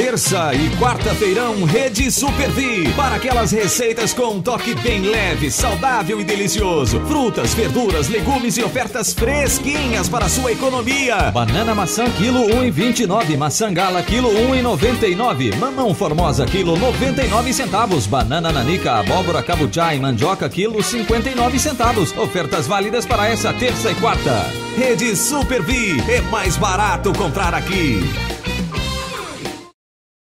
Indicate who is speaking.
Speaker 1: Terça e quarta-feirão, Rede Supervi Para aquelas receitas com um toque bem leve, saudável e delicioso. Frutas, verduras, legumes e ofertas fresquinhas para a sua economia.
Speaker 2: Banana maçã quilo 1,29. Maçã gala quilo 1,99. Mamão formosa quilo 99 centavos. Banana nanica, abóbora, cabuchá e mandioca quilo 59 centavos. Ofertas válidas para essa terça e quarta.
Speaker 1: Rede Supervi É mais barato comprar aqui.